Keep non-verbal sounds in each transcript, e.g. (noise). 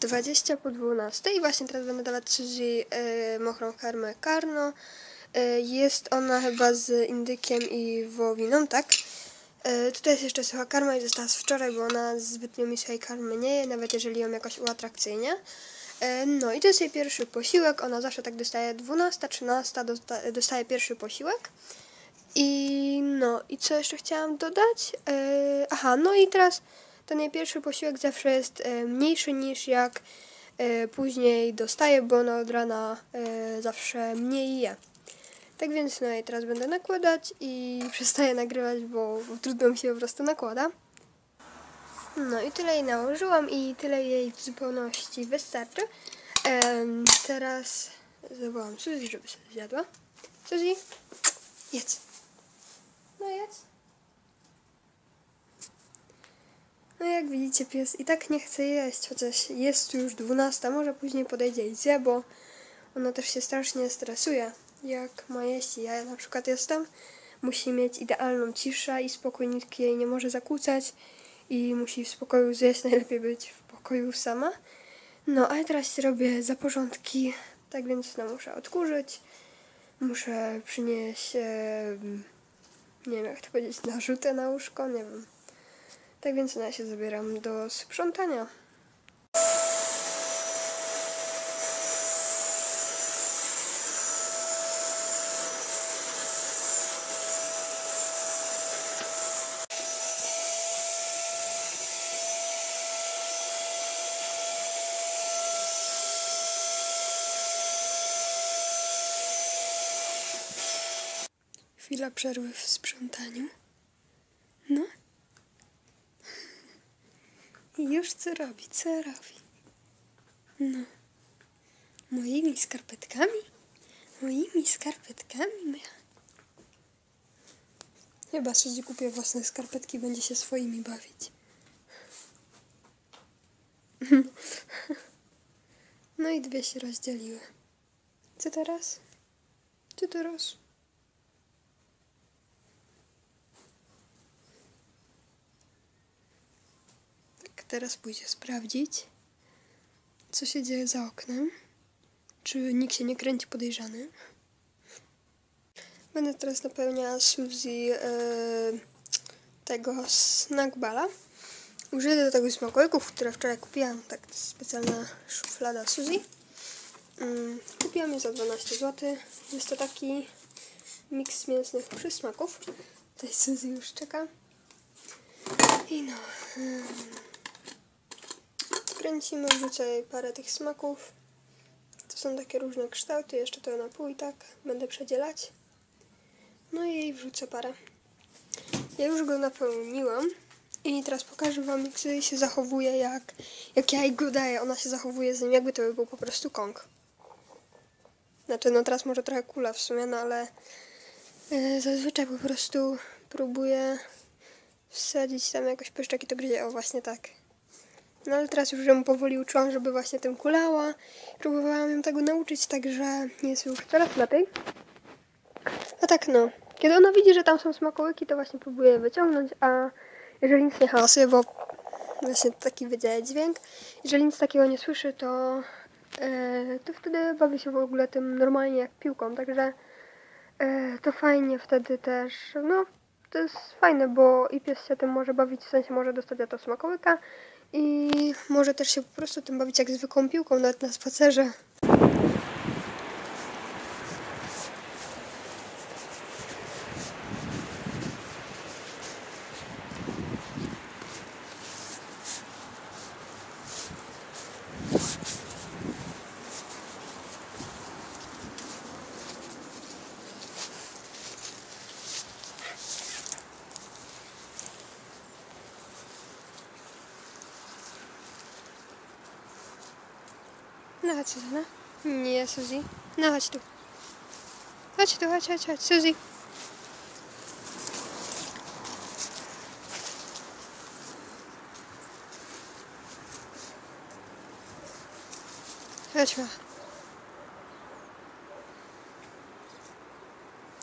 20 po 12 i właśnie teraz będę dawać Suzy mokrą karmę karno. E, jest ona chyba z indykiem i wołowiną, tak? E, tutaj jest jeszcze sucha karma i została z wczoraj, bo ona zbytnio mi swojej karmy nie je, nawet jeżeli ją jakoś uatrakcyjnie. E, no i to jest jej pierwszy posiłek, ona zawsze tak dostaje 12, 13, dosta, dostaje pierwszy posiłek. I no, i co jeszcze chciałam dodać? Aha, no i teraz ten jej pierwszy posiłek zawsze jest e, mniejszy niż jak e, później dostaje, bo ona od rana e, zawsze mniej je. Tak więc no i teraz będę nakładać i (laughs) przestaję nagrywać, bo, trudno mi się po prostu nakłada. No i tyle jej nałożyłam i tyle jej w zupełności wystarczy. Em, teraz zawołam Suzy, żeby sobie zjadła. Suzy, jedz. No jedz. No jak widzicie, pies i tak nie chce jeść, chociaż jest już 12, może później podejdzie i zje, bo ona też się strasznie stresuje, jak ma jeść. Ja na przykład jestem, musi mieć idealną ciszę i spokój, nikt jej nie może zakłócać i musi w spokoju zjeść, (laughs) najlepiej być w pokoju sama. No, ale teraz robię za porządki, tak więc no, muszę odkurzyć, muszę przynieść, e, nie wiem jak to powiedzieć, narzutę na łóżko, nie wiem. Tak więc no, ja się zabieram do sprzątania. Chwila przerwy w sprzątaniu. No. I już co robi, co robi? No. Moimi skarpetkami? Moimi skarpetkami? Chyba Suzy kupię własne skarpetki, będzie się swoimi bawić. (laughs) No i dwie się rozdzieliły. Co teraz? Co teraz? Teraz pójdzie sprawdzić, co się dzieje za oknem. Czy nikt się nie kręci podejrzany. Będę teraz napełniała Suzy e, tego snackbala. Użyję do tego smakołyków, które wczoraj kupiłam. Tak, specjalna szuflada Suzy. Mm, kupiłam je za 12 zł. Jest to taki miks mięsnych przysmaków. Tutaj Suzy już czeka. I no. em, Kręcimy, wrzucę jej parę tych smaków. To są takie różne kształty, jeszcze to na pół i tak będę przedzielać. No i jej wrzucę parę. Ja już go napełniłam i teraz pokażę wam, jak się zachowuje, jak, jak ja jej go daję. Ona się zachowuje z nim, jakby to był po prostu kąk. Znaczy, no teraz może trochę kula w sumie, no ale yy, zazwyczaj po prostu próbuję wsadzić tam jakoś pyszczek i to gryzie. O, właśnie tak. No ale teraz już ją powoli uczyłam, żeby właśnie tym kulała. Próbowałam ją tego nauczyć, także jest już coraz lepiej. A tak no, kiedy ona widzi, że tam są smakołyki, to właśnie próbuje je wyciągnąć, a jeżeli nic nie hałasuje, bo właśnie taki wydaje dźwięk, jeżeli nic takiego nie słyszy, to, e, to wtedy bawi się w ogóle tym normalnie jak piłką, także e, to fajnie wtedy też, no to jest fajne, bo i pies się tym może bawić, w sensie może dostać to smakołyka i może też się po prostu tym bawić jak zwykłą piłką, nawet na spacerze. Hoď si tu. Nie, Suzy. No, hoď tu. Hoď tu, hoď, hoď, hoď, Suzy. Hoď ma.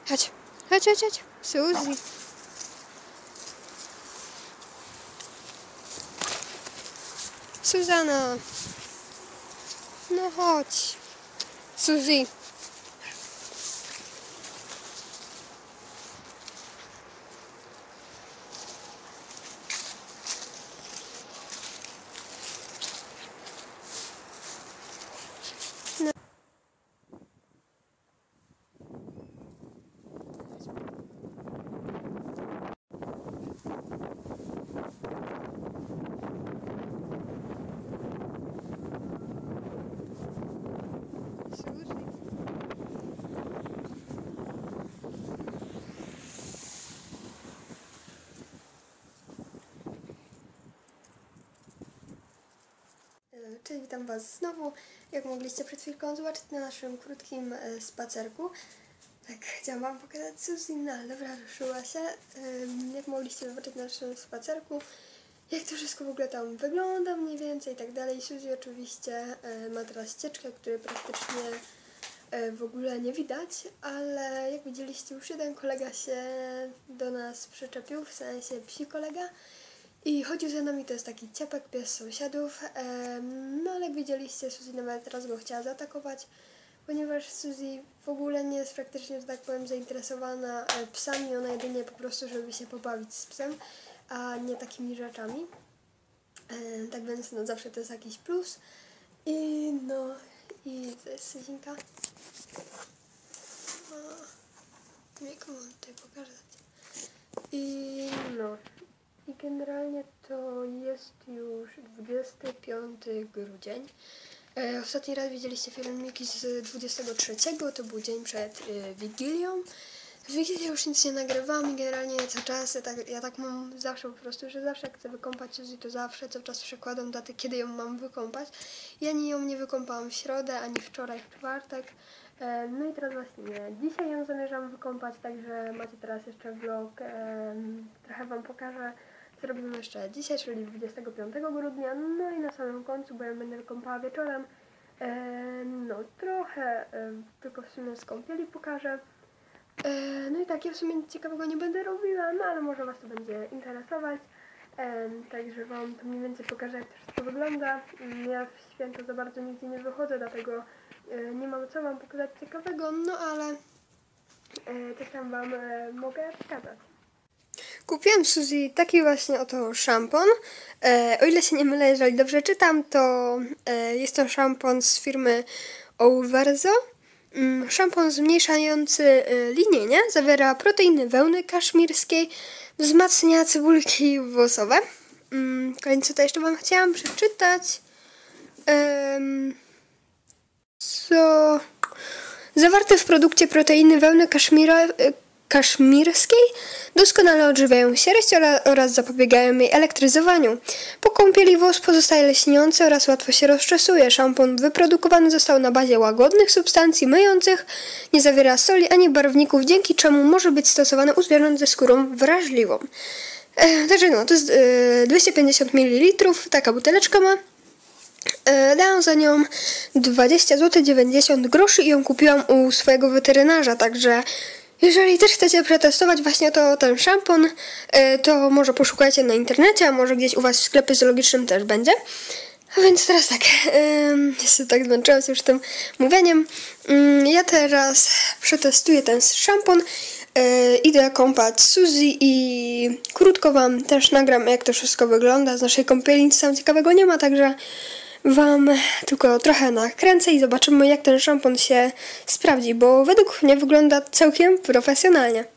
Hoď, hoď, hoď, hoď, Suzy. Suzana. No chodź. Suzy. Suzy. E, Cześć, Was znowu. Jak mogliście przed chwilką zobaczyć na naszym krótkim e, spacerku. Tak, chciałam Wam pokazać Suzy, no ale dobra, ruszyła się. Jak mogliście zobaczyć na naszym spacerku, jak to wszystko w ogóle tam wygląda mniej więcej i tak dalej. Suzy oczywiście e, ma teraz ścieżkę, której praktycznie e, w ogóle nie widać, ale jak widzieliście już jeden kolega się do nas przyczepił, w sensie psi kolega i chodził za nami, to jest taki ciapek, pies sąsiadów, no ale jak widzieliście Suzy nawet teraz go chciała zaatakować, ponieważ Suzy w ogóle nie jest praktycznie, że tak powiem, zainteresowana e, psami, ona jedynie po prostu, żeby się pobawić z psem, a nie takimi rzeczami. Tak więc no zawsze to jest jakiś plus. I no, i to jest Suzinka. O, Jak mam tutaj pokazać? I no, i generalnie to jest już 25 grudzień. E, ostatni raz widzieliście filmiki z 23, to był dzień przed e, Wigilią. W Wigilię już nic nie nagrywam i generalnie co czas, ja tak, ja tak mam zawsze po prostu, że zawsze jak chcę wykąpać Suzy, to zawsze co czas przekładam daty, kiedy ją mam wykąpać. Ja nie ją nie wykąpałam w środę, ani wczoraj w czwartek. E, No i teraz właśnie dzisiaj ją zamierzam wykąpać, także macie teraz jeszcze vlog. em, Trochę Wam pokażę, co robimy jeszcze dzisiaj, czyli 25 grudnia. No i na samym końcu, bo ja będę wykąpała wieczorem. E, No trochę, e, tylko w sumie z kąpieli pokażę. E, No i tak, ja w sumie nic ciekawego nie będę robiła, no ale może Was to będzie interesować. Także Wam to mniej więcej pokażę, jak to wszystko wygląda. Mm, Ja w święto za bardzo nigdzie nie wychodzę, dlatego nie mam co Wam pokazać ciekawego, no ale coś tam Wam mogę pokazać. Kupiłam Suzy taki właśnie oto szampon. E, o ile się nie mylę, jeżeli dobrze czytam, to e, jest to szampon z firmy Ouverzo. Mm, Szampon zmniejszający e, linienie zawiera proteiny wełny kaszmirskiej, wzmacnia cebulki włosowe. Mm, Kolejnie co to jeszcze Wam chciałam przeczytać. Co zawarte w produkcie proteiny wełny kaszmira, kaszmirskiej doskonale odżywiają sierść ora- oraz zapobiegają jej elektryzowaniu. Po kąpieli włos pozostaje leśniący oraz łatwo się rozczesuje. Szampon wyprodukowany został na bazie łagodnych substancji myjących, nie zawiera soli ani barwników, dzięki czemu może być stosowany u zwierząt ze skórą wrażliwą. E, także no, to jest e, 250 ml, taka buteleczka ma. E, Dałam za nią 20 zł 90 groszy i ją kupiłam u swojego weterynarza, także jeżeli też chcecie przetestować właśnie to ten szampon, e, to może poszukajcie na internecie, a może gdzieś u was w sklepie zoologicznym też będzie. A więc teraz tak, (laughs) jestem tak zmęczyłam już tym mówieniem. Mm, Ja teraz przetestuję ten szampon. E, idę kąpać Suzy i krótko wam też nagram jak to wszystko wygląda. Z naszej kąpieli nic tam ciekawego nie ma, także wam tylko trochę nakręcę i zobaczymy jak ten szampon się sprawdzi, bo według mnie wygląda całkiem profesjonalnie.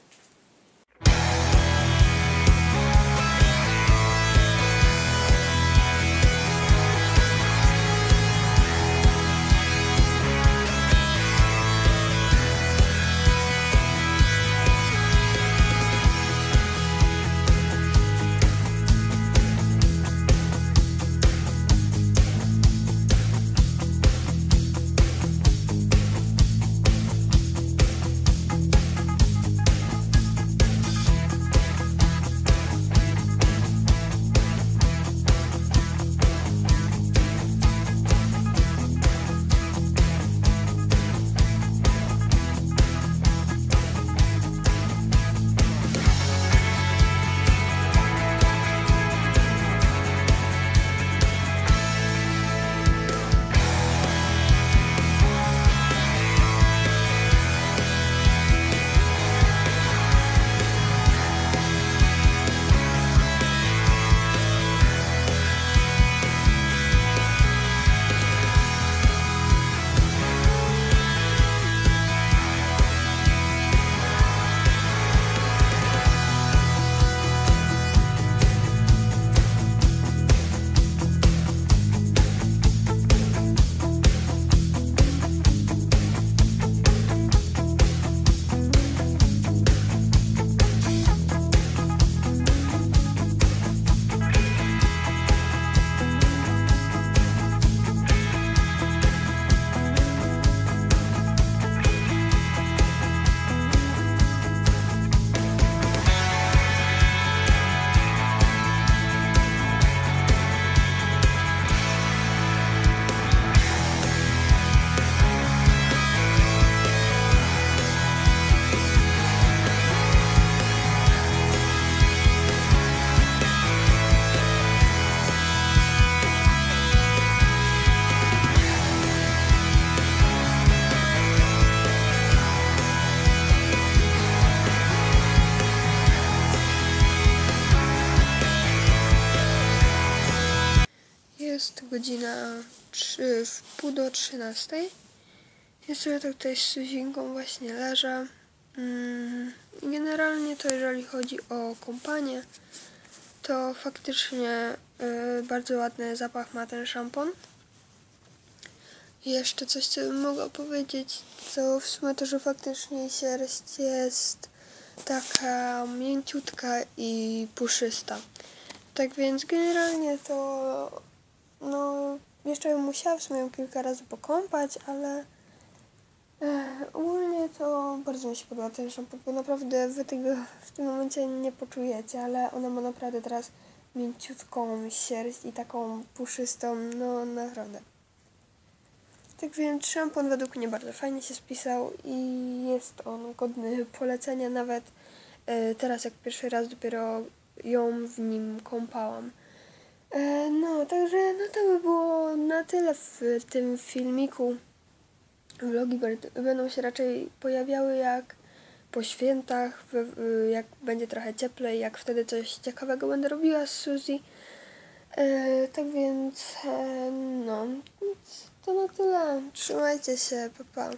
w pół do 13. Ja sobie tak tutaj z Suzinką właśnie leżę. Mm, generalnie to jeżeli chodzi o kompanię, to faktycznie y, bardzo ładny zapach ma ten szampon. Jeszcze coś, co bym mogła powiedzieć, to w sumie to, że faktycznie sierść jest taka mięciutka i puszysta. Tak więc generalnie to no jeszcze bym musiała w sumie kilka razy pokąpać, ale e, ogólnie to bardzo mi się podoba ten szampon, bo naprawdę wy tego w tym momencie nie poczujecie, ale ona ma naprawdę teraz mięciutką sierść i taką puszystą, no naprawdę. Tak więc szampon według mnie bardzo fajnie się spisał i jest on godny polecenia nawet e, teraz jak pierwszy raz dopiero ją w nim kąpałam. E, no, także no to by było na tyle w tym filmiku. Vlogi będą się raczej pojawiały jak po świętach, jak będzie trochę cieplej, jak wtedy coś ciekawego będę robiła z Suzy. E, tak więc, e, no, to na tyle. Trzymajcie się, pa pa.